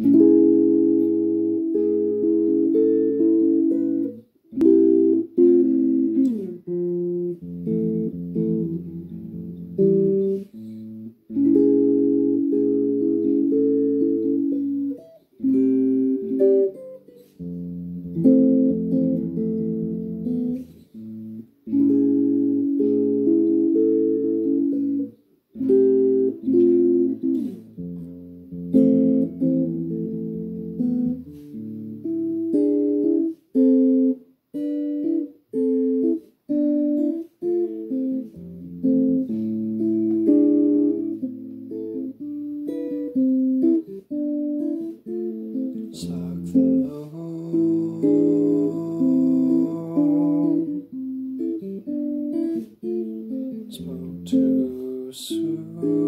spoke too soon.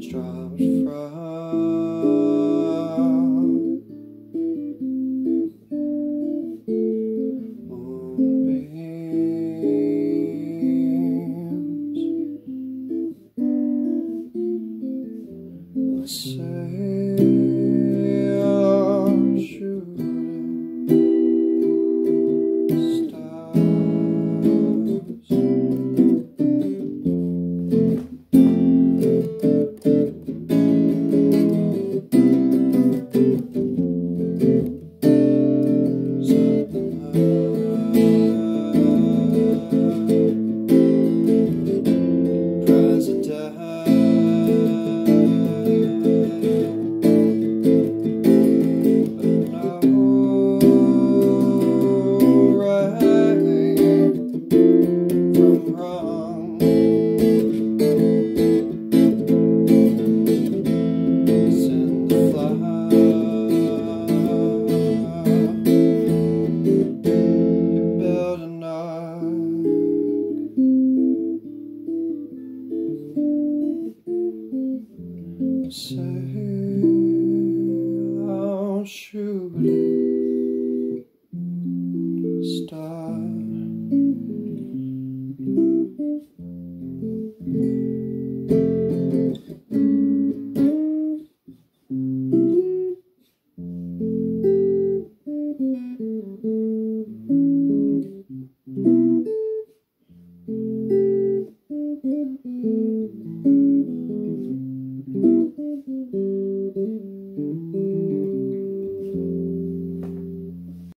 Dropped from Say I'll shoot it. Stop. Mm-hmm.